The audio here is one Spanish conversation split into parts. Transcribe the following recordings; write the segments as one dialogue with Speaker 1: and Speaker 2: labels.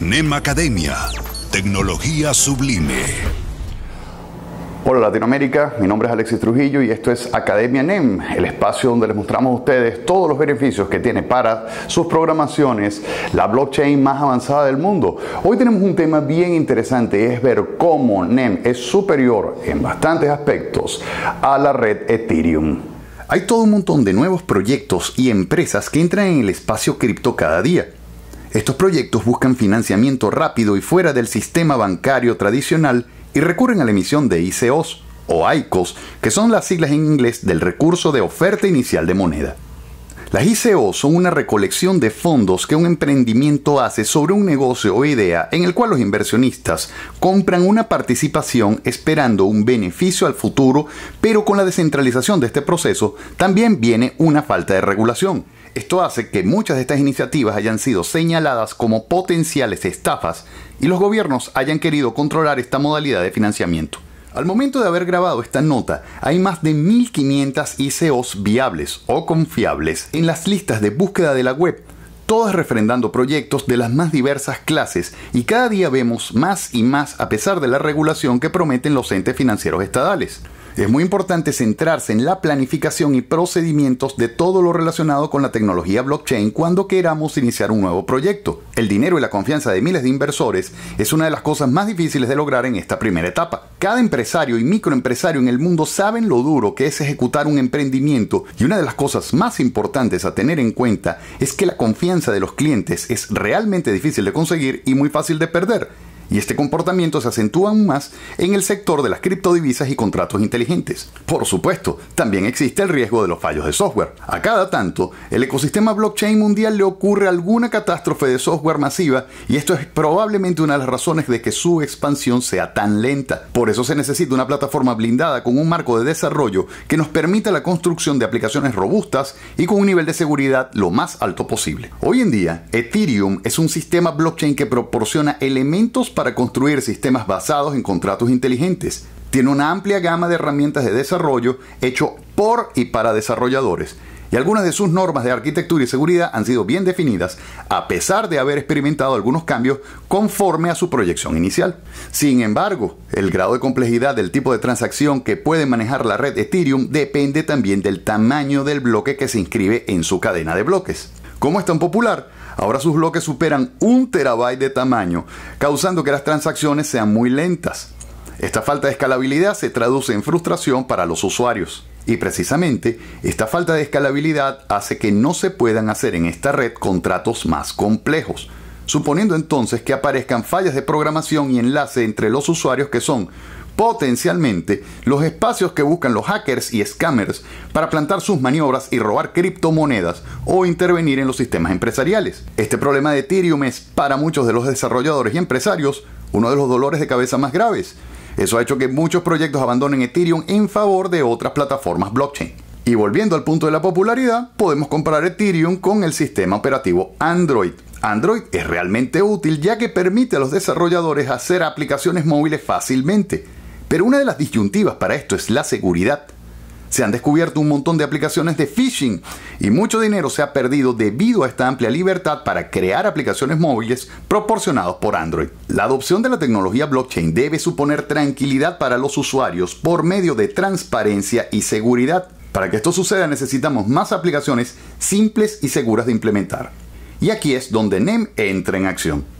Speaker 1: NEM Academia, tecnología sublime.
Speaker 2: Hola Latinoamérica, mi nombre es Alexis Trujillo y esto es Academia NEM, el espacio donde les mostramos a ustedes todos los beneficios que tiene para sus programaciones la blockchain más avanzada del mundo. Hoy tenemos un tema bien interesante y es ver cómo NEM es superior en bastantes aspectos a la red Ethereum. Hay todo un montón de nuevos proyectos y empresas que entran en el espacio cripto cada día. Estos proyectos buscan financiamiento rápido y fuera del sistema bancario tradicional y recurren a la emisión de ICOs o ICOs, que son las siglas en inglés del recurso de oferta inicial de moneda. Las ICO son una recolección de fondos que un emprendimiento hace sobre un negocio o idea en el cual los inversionistas compran una participación esperando un beneficio al futuro, pero con la descentralización de este proceso también viene una falta de regulación. Esto hace que muchas de estas iniciativas hayan sido señaladas como potenciales estafas y los gobiernos hayan querido controlar esta modalidad de financiamiento. Al momento de haber grabado esta nota, hay más de 1500 ICOs viables o confiables en las listas de búsqueda de la web, todas refrendando proyectos de las más diversas clases y cada día vemos más y más a pesar de la regulación que prometen los entes financieros estadales. Es muy importante centrarse en la planificación y procedimientos de todo lo relacionado con la tecnología blockchain cuando queramos iniciar un nuevo proyecto. El dinero y la confianza de miles de inversores es una de las cosas más difíciles de lograr en esta primera etapa. Cada empresario y microempresario en el mundo saben lo duro que es ejecutar un emprendimiento y una de las cosas más importantes a tener en cuenta es que la confianza de los clientes es realmente difícil de conseguir y muy fácil de perder y este comportamiento se acentúa aún más en el sector de las criptodivisas y contratos inteligentes. Por supuesto, también existe el riesgo de los fallos de software. A cada tanto, el ecosistema blockchain mundial le ocurre alguna catástrofe de software masiva y esto es probablemente una de las razones de que su expansión sea tan lenta. Por eso se necesita una plataforma blindada con un marco de desarrollo que nos permita la construcción de aplicaciones robustas y con un nivel de seguridad lo más alto posible. Hoy en día, Ethereum es un sistema blockchain que proporciona elementos para construir sistemas basados en contratos inteligentes. Tiene una amplia gama de herramientas de desarrollo hecho por y para desarrolladores. Y algunas de sus normas de arquitectura y seguridad han sido bien definidas, a pesar de haber experimentado algunos cambios conforme a su proyección inicial. Sin embargo, el grado de complejidad del tipo de transacción que puede manejar la red Ethereum depende también del tamaño del bloque que se inscribe en su cadena de bloques. Como es tan popular, Ahora sus bloques superan un terabyte de tamaño, causando que las transacciones sean muy lentas. Esta falta de escalabilidad se traduce en frustración para los usuarios. Y precisamente esta falta de escalabilidad hace que no se puedan hacer en esta red contratos más complejos, suponiendo entonces que aparezcan fallas de programación y enlace entre los usuarios que son potencialmente los espacios que buscan los hackers y scammers para plantar sus maniobras y robar criptomonedas o intervenir en los sistemas empresariales. Este problema de Ethereum es para muchos de los desarrolladores y empresarios uno de los dolores de cabeza más graves. Eso ha hecho que muchos proyectos abandonen Ethereum en favor de otras plataformas blockchain. Y volviendo al punto de la popularidad, podemos comparar Ethereum con el sistema operativo Android. Android es realmente útil ya que permite a los desarrolladores hacer aplicaciones móviles fácilmente pero una de las disyuntivas para esto es la seguridad. Se han descubierto un montón de aplicaciones de phishing y mucho dinero se ha perdido debido a esta amplia libertad para crear aplicaciones móviles proporcionados por Android. La adopción de la tecnología blockchain debe suponer tranquilidad para los usuarios por medio de transparencia y seguridad. Para que esto suceda necesitamos más aplicaciones simples y seguras de implementar. Y aquí es donde NEM entra en acción.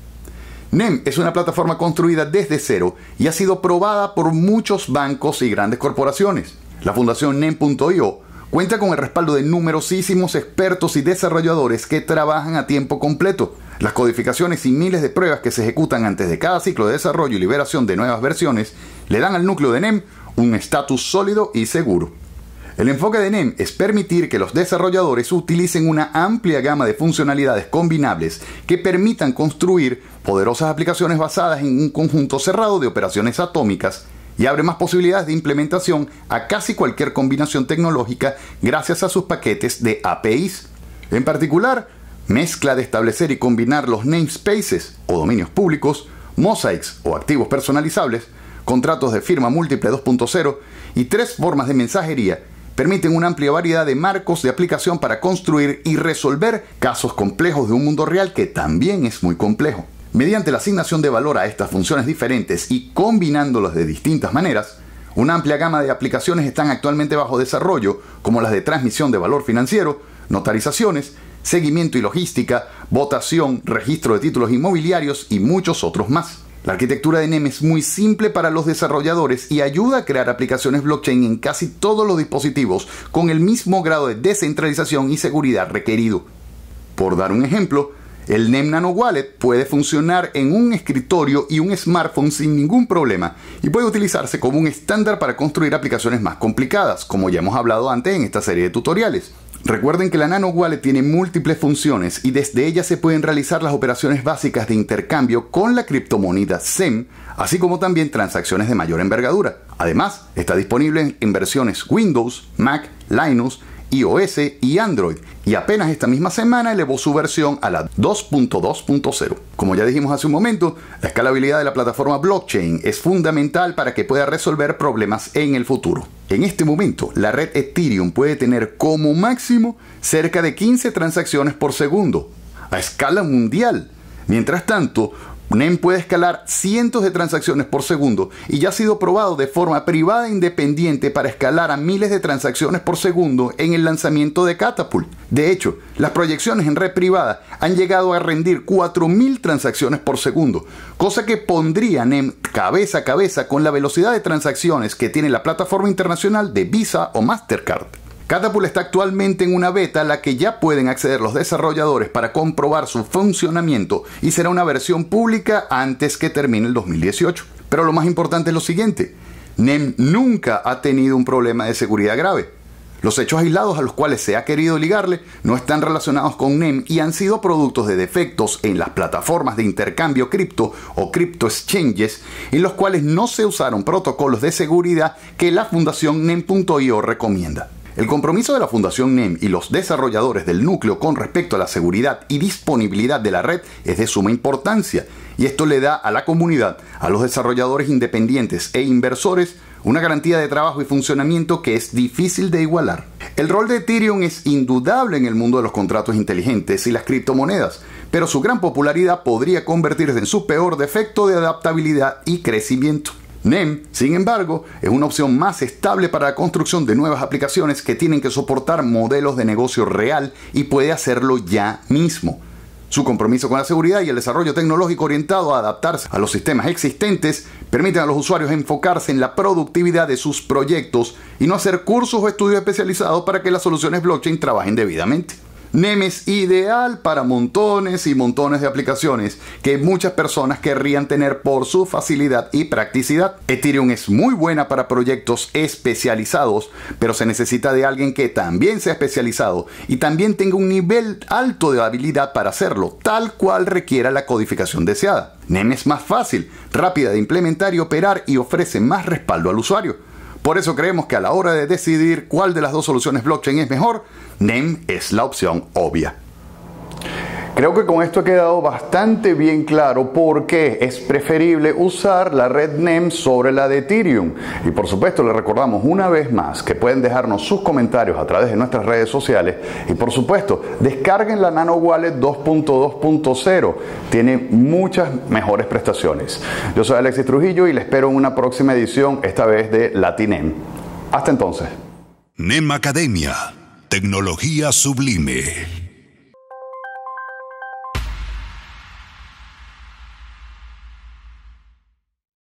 Speaker 2: NEM es una plataforma construida desde cero y ha sido probada por muchos bancos y grandes corporaciones. La fundación NEM.io cuenta con el respaldo de numerosísimos expertos y desarrolladores que trabajan a tiempo completo. Las codificaciones y miles de pruebas que se ejecutan antes de cada ciclo de desarrollo y liberación de nuevas versiones le dan al núcleo de NEM un estatus sólido y seguro. El enfoque de NEM es permitir que los desarrolladores utilicen una amplia gama de funcionalidades combinables que permitan construir poderosas aplicaciones basadas en un conjunto cerrado de operaciones atómicas y abre más posibilidades de implementación a casi cualquier combinación tecnológica gracias a sus paquetes de APIs. En particular, mezcla de establecer y combinar los namespaces o dominios públicos, mosaics o activos personalizables, contratos de firma múltiple 2.0 y tres formas de mensajería permiten una amplia variedad de marcos de aplicación para construir y resolver casos complejos de un mundo real que también es muy complejo. Mediante la asignación de valor a estas funciones diferentes y combinándolas de distintas maneras, una amplia gama de aplicaciones están actualmente bajo desarrollo, como las de transmisión de valor financiero, notarizaciones, seguimiento y logística, votación, registro de títulos inmobiliarios y muchos otros más. La arquitectura de NEM es muy simple para los desarrolladores y ayuda a crear aplicaciones blockchain en casi todos los dispositivos con el mismo grado de descentralización y seguridad requerido. Por dar un ejemplo, el NEM Nano Wallet puede funcionar en un escritorio y un smartphone sin ningún problema y puede utilizarse como un estándar para construir aplicaciones más complicadas, como ya hemos hablado antes en esta serie de tutoriales. Recuerden que la Nano Wallet tiene múltiples funciones y desde ella se pueden realizar las operaciones básicas de intercambio con la criptomoneda SEM, así como también transacciones de mayor envergadura. Además, está disponible en versiones Windows, Mac, Linux, iOS y Android, y apenas esta misma semana elevó su versión a la 2.2.0. Como ya dijimos hace un momento, la escalabilidad de la plataforma blockchain es fundamental para que pueda resolver problemas en el futuro. En este momento, la red Ethereum puede tener como máximo cerca de 15 transacciones por segundo, a escala mundial. Mientras tanto, NEM puede escalar cientos de transacciones por segundo y ya ha sido probado de forma privada e independiente para escalar a miles de transacciones por segundo en el lanzamiento de Catapult. De hecho, las proyecciones en red privada han llegado a rendir 4.000 transacciones por segundo, cosa que pondría NEM cabeza a cabeza con la velocidad de transacciones que tiene la plataforma internacional de Visa o Mastercard. Catapult está actualmente en una beta a la que ya pueden acceder los desarrolladores para comprobar su funcionamiento y será una versión pública antes que termine el 2018. Pero lo más importante es lo siguiente, NEM nunca ha tenido un problema de seguridad grave. Los hechos aislados a los cuales se ha querido ligarle no están relacionados con NEM y han sido productos de defectos en las plataformas de intercambio cripto o crypto exchanges en los cuales no se usaron protocolos de seguridad que la fundación NEM.io recomienda. El compromiso de la Fundación NEM y los desarrolladores del núcleo con respecto a la seguridad y disponibilidad de la red es de suma importancia y esto le da a la comunidad, a los desarrolladores independientes e inversores una garantía de trabajo y funcionamiento que es difícil de igualar. El rol de Ethereum es indudable en el mundo de los contratos inteligentes y las criptomonedas, pero su gran popularidad podría convertirse en su peor defecto de adaptabilidad y crecimiento. NEM, sin embargo, es una opción más estable para la construcción de nuevas aplicaciones que tienen que soportar modelos de negocio real y puede hacerlo ya mismo. Su compromiso con la seguridad y el desarrollo tecnológico orientado a adaptarse a los sistemas existentes permiten a los usuarios enfocarse en la productividad de sus proyectos y no hacer cursos o estudios especializados para que las soluciones blockchain trabajen debidamente. NEM es ideal para montones y montones de aplicaciones que muchas personas querrían tener por su facilidad y practicidad. Ethereum es muy buena para proyectos especializados, pero se necesita de alguien que también sea especializado y también tenga un nivel alto de habilidad para hacerlo, tal cual requiera la codificación deseada. NEM es más fácil, rápida de implementar y operar y ofrece más respaldo al usuario. Por eso creemos que a la hora de decidir cuál de las dos soluciones blockchain es mejor, NEM es la opción obvia. Creo que con esto ha quedado bastante bien claro por qué es preferible usar la red NEM sobre la de Ethereum. Y por supuesto les recordamos una vez más que pueden dejarnos sus comentarios a través de nuestras redes sociales y por supuesto descarguen la Nano Wallet 2.2.0. Tiene muchas mejores prestaciones. Yo soy Alexis Trujillo y les espero en una próxima edición, esta vez de Latinem. Hasta entonces.
Speaker 1: NEM Academia, tecnología sublime.